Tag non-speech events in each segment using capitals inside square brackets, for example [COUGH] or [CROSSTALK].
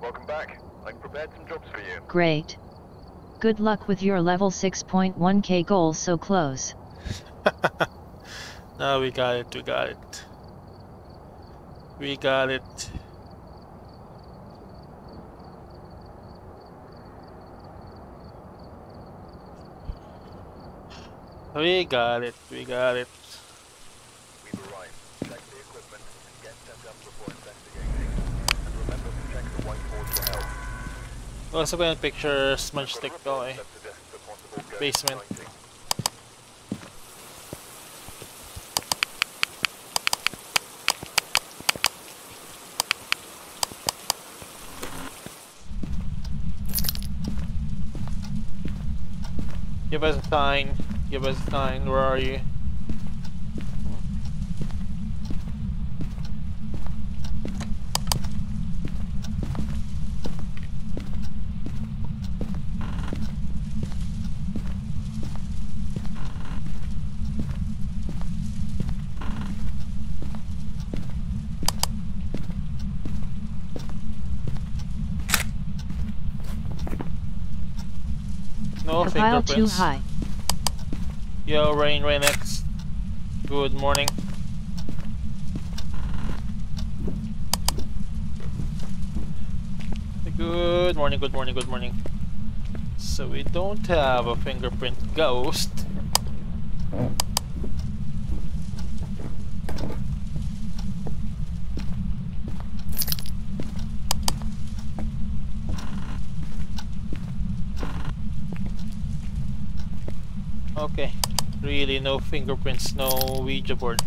Welcome back. I've prepared some jobs for you. Great. Good luck with your level 6.1k goal so close. [LAUGHS] now we got it, we got it. We got it. We got it, we got it. We've arrived. Check the equipment and get set up before investigating. And remember to check the whiteboard for help. Also gonna picture smudge stick ko Basement. Give us a sign. Give us a sign. Where are you? No too high. Yo, Rain Rainix. Good morning. Good morning, good morning, good morning. So we don't have a fingerprint ghost. Okay. Really, no fingerprints, no Ouija board.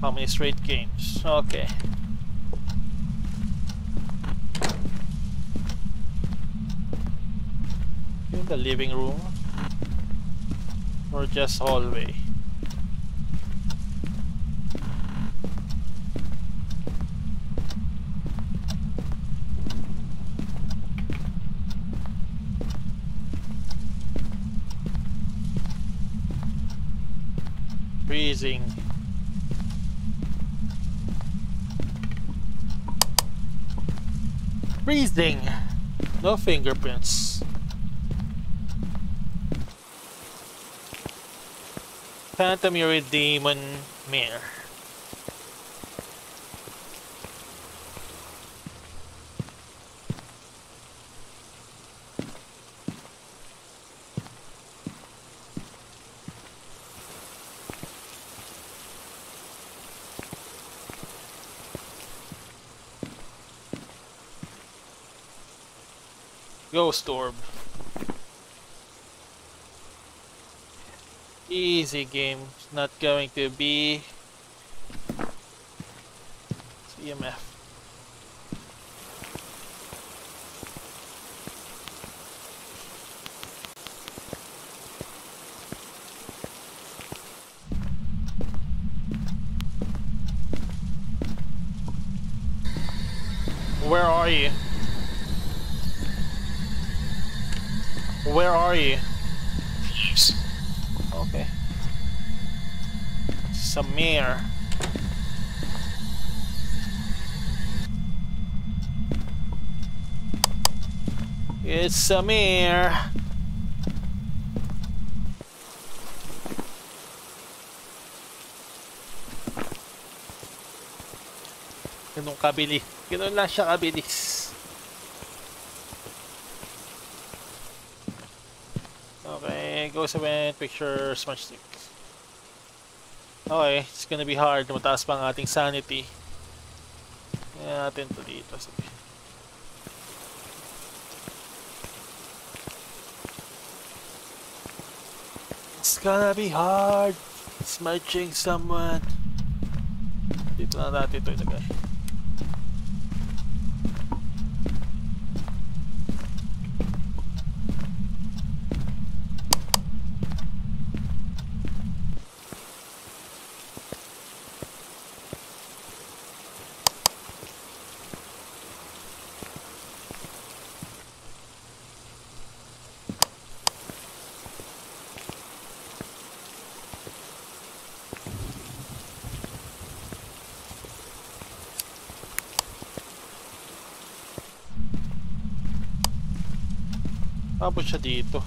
How many straight games? Okay. In the living room? Or just hallway? Freezing. Freezing! No fingerprints. Phantom Demon Mare. Ghost Orb. Easy game. It's not going to be CMF. Where are you? Where are you? Okay. Samir. It's Samir. Ganun kabili. Ganun lang siya kabilis. Okay, go sa event, picture, smudge stick. Okay, it's gonna be hard. Mataas pa ang ating sanity. Kaya natin to dito. Sige. It's gonna be hard. Smudging someone. Dito na natin ito ilagay. Tapos siya dito.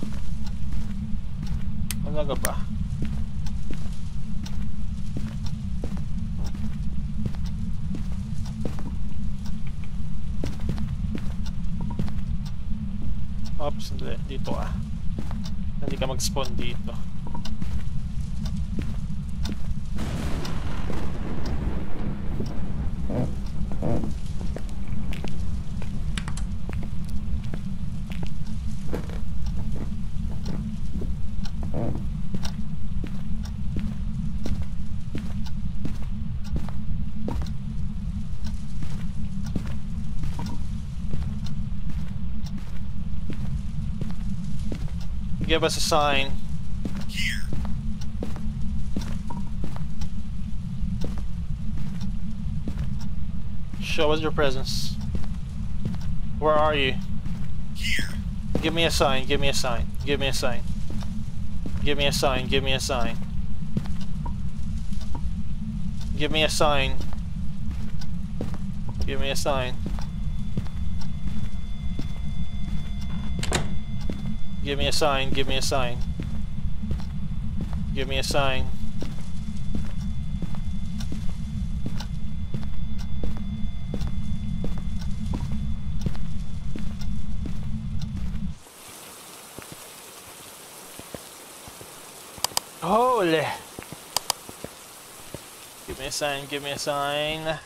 Talaga ba? Oops. Dito ah. Hindi ka mag-spawn dito. Give us a sign. Here. Show us your presence. Where are you? Here. Give me a sign, give me a sign, give me a sign. Give me a sign, give me a sign. Give me a sign. Give me a sign. Give me a sign, give me a sign. Give me a sign. Holy! Give me a sign, give me a sign.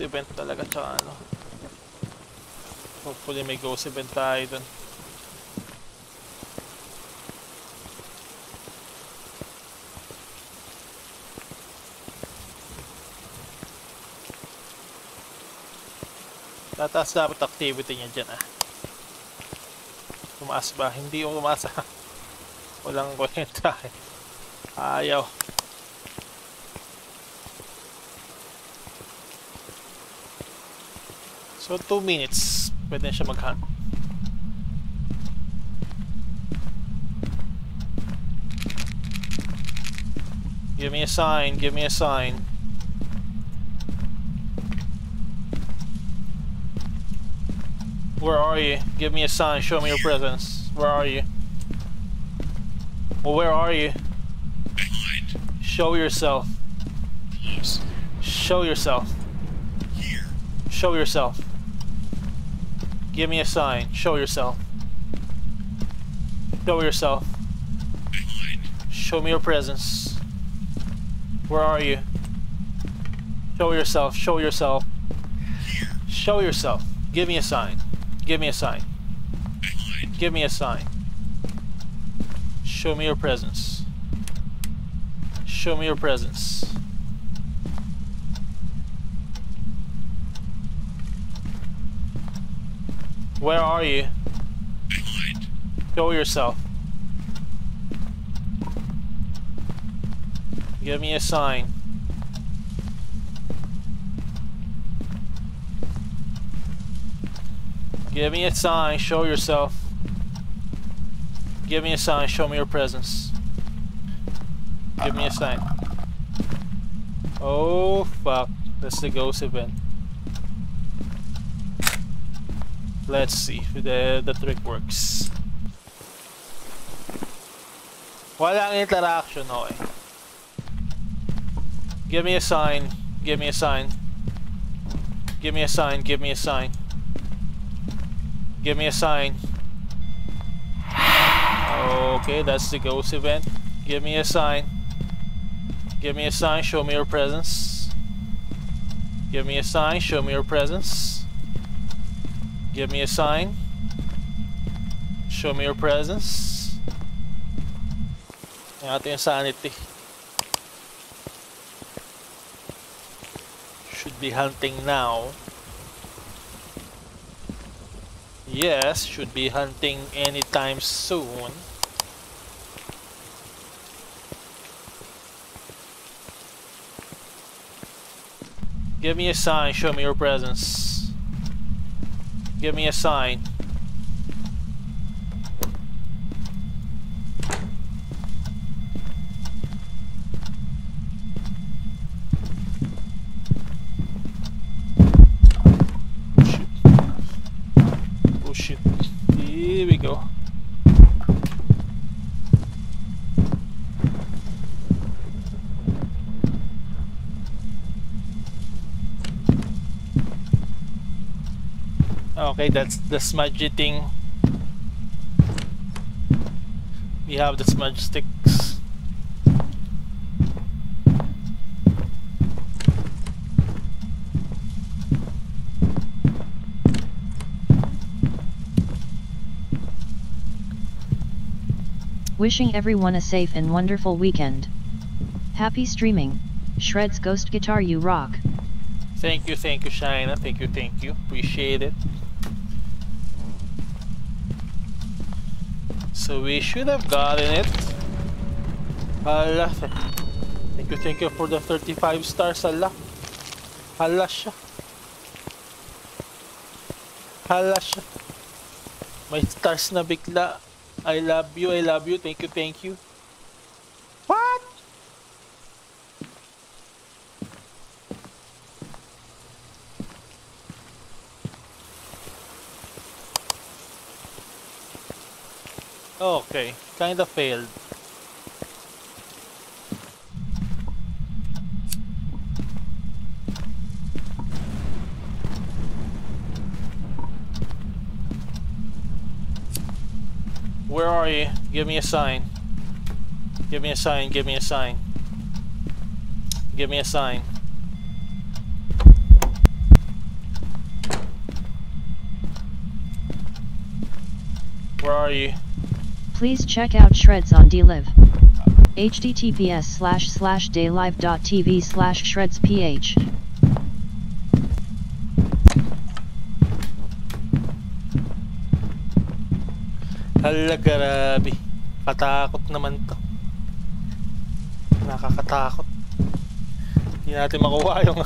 Event talaga tsaka ano. Hopefully may ghost event tayo dun. Tataas dapat activity niya dyan ah. Tumaas ba? Hindi yung tumaas [LAUGHS] ah. Walang kwenta eh. Ayaw. So 2 minutes, siya mag-hunt. Give me a sign, give me a sign. Where are you? Give me a sign, show me your presence. Where are you? Well, where are you? Behind. Show yourself. Close. Show yourself. Here. Show yourself. Give me a sign. Show yourself. Show yourself. Show me your presence. Where are you? Show yourself. Show yourself. Show yourself. Give me a sign. Give me a sign. Give me a sign. Show me your presence. Show me your presence. Where are you? Behind. Show yourself. Give me a sign. Give me a sign, show yourself. Give me a sign, show me your presence. Give me a sign. Oh fuck, that's the ghost event. Let's see if the, the trick works. Walang interaction, okay. Give me a sign. Give me a sign. Give me a sign. Give me a sign. Give me a sign. Okay, that's the ghost event. Give me a sign. Give me a sign. Show me your presence. Give me a sign. Show me your presence. Give me a sign. Show me your presence. Yung ating sanity. Should be hunting now. Yes, should be hunting anytime soon. Give me a sign, show me your presence. Give me a sign. Shit. Oh shit. Here we go. Okay, that's the smudgy thing. We have the smudge sticks. Wishing everyone a safe and wonderful weekend. Happy streaming. Shredz Ghost Guitar You Rock. Thank you, thank you, Shina. Thank you, thank you. Appreciate it. So we should have gotten it. Hala. Thank you, thank you for the 35 stars. Hala. Hala siya. Hala siya. May stars na bigla. I love you, I love you. Thank you, thank you. Okay, kinda failed. Where are you? Give me a sign. Give me a sign, give me a sign. Give me a sign. Where are you? Please check out Shredz on DLive. https slash slash dlive.tv slash shredsph. Hala, grabe. Katakot naman to. Nakakatakot. Hindi natin makuha yung...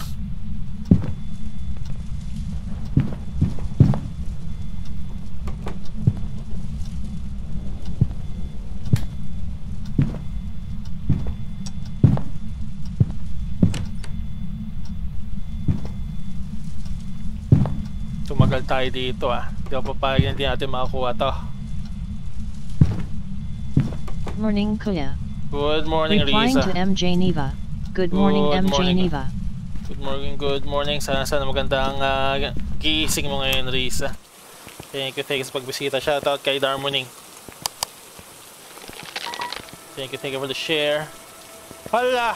Tumagal tayo dito ah. Hindi ako papayag hindi natin makakuha to. Morning Kuya. Good morning, Replying Risa. to MJ Neva. Good morning Good MJ morning. Neva. Good morning, good morning. Sana sana maganda ang ah, gising mo ngayon, Risa. Thank you, thank you sa pagbisita. Shoutout kay Darmoning. Thank you, thank you for the share. Hala!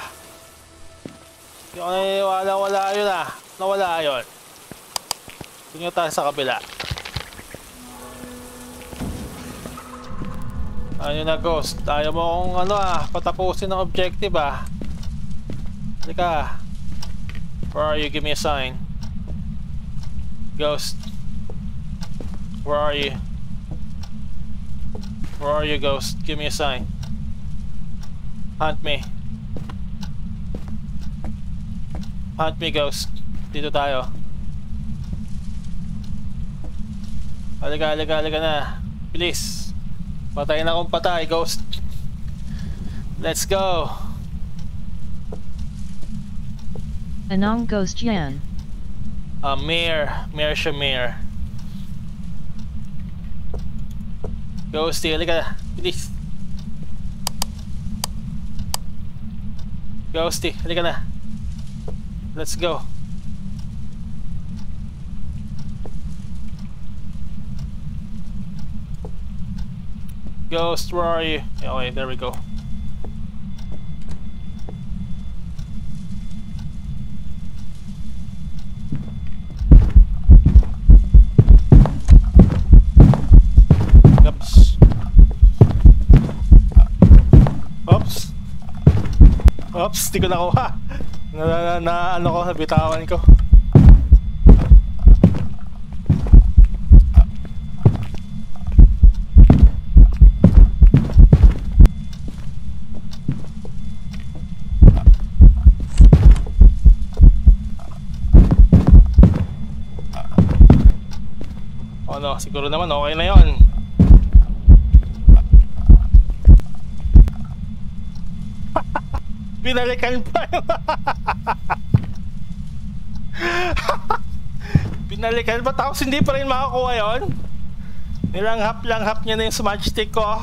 Hindi ako naniniwala, wala yun ah. Nawala yun. Tingnan tayo sa kabila. Ano na ghost? Ayaw mo akong ano ah, patapusin ng objective ah. Halika. Where are you? Give me a sign. Ghost. Where are you? Where are you, ghost? Give me a sign. Hunt me. Hunt me, ghost. Dito tayo. Halika, halika, halika na. Bilis. Patay na akong patay, ghost. Let's go. Anong Ghost Yan. Uh, Mayor. Mayor Shamir. Ghosty, halika. Bilis. Ghosty, halika na. Let's go. Ghost, where are you? Oh, okay, there we go. Oops. Oops. Oops, di ko nakuha. [LAUGHS] Na, na, na ano ko, nabitawan ko. Siguro naman okay na yon. [LAUGHS] Binalikan pa. [LAUGHS] Binalikan pa tapos hindi pa rin makakuha yon. Nilanghap-langhap niya na yung smudge stick ko.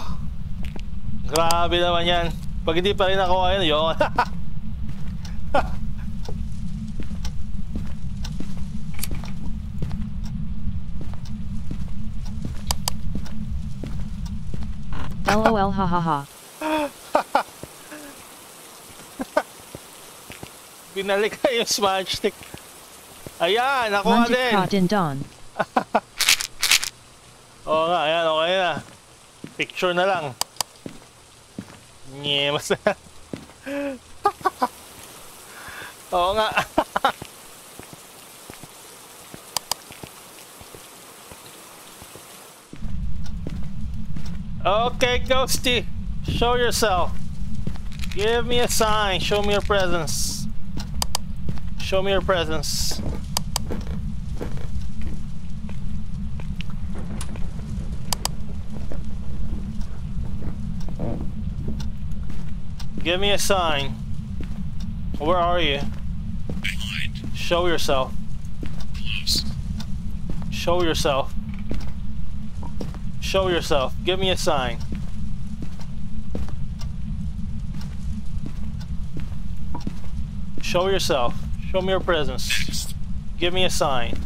Grabe naman yan. Pag hindi pa rin ako ayun, yun. [LAUGHS] LOL hahaha. [LAUGHS] Binalik ka yung smudge stick. Ayan, nakuha Lundik din. din don. [LAUGHS] Oo nga, ayan, okay na. Picture na lang. Nye, mas... [LAUGHS] Oo nga. Okay, Ghosty. Show yourself. Give me a sign. Show me your presence. Show me your presence. Give me a sign. Where are you? Behind. Show yourself. Show yourself. Show yourself. Give me a sign. Show yourself. Show me your presence. Give me a sign.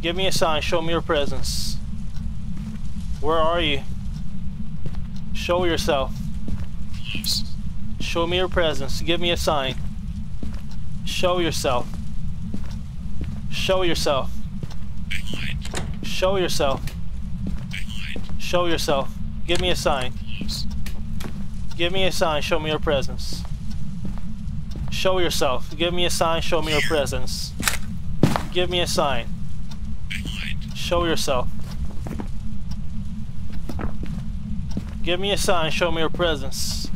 Give me a sign. Show me your presence. Where are you? Show yourself. Show me your presence. Give me a sign. Show yourself. Show yourself. Show yourself. Show yourself. Give me a sign. Give me a sign. Show me your presence. Show yourself. Give me a sign. Show me your presence. Give me a sign. Show yourself. Give me a sign. Show me your presence.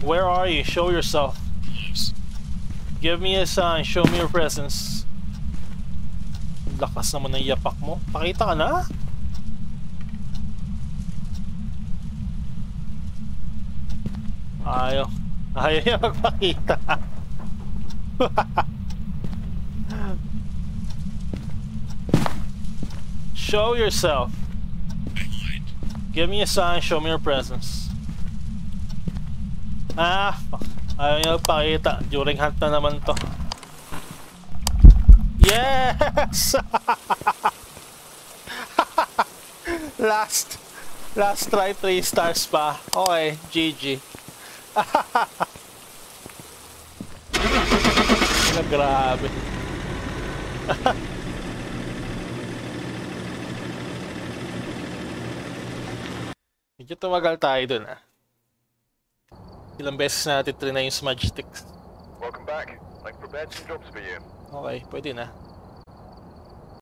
Where are you? Show yourself. Give me a sign. Show me your presence. Lakas naman ng yapak mo. Pakita ka na. Ayaw. Ayaw niya [LAUGHS] magpakita. show yourself. Give me a sign. Show me your presence. Ah, fuck. Ayaw niya magpakita. During hunt na naman to. Yes! [LAUGHS] last last try 3 stars pa. Okay, GG. Na [LAUGHS] grabe. [LAUGHS] Medyo tumagal tayo dun ah. Ilang beses natin trinay yung smudge sticks. Welcome back. I've prepared some jobs for you. Okay, pwede na.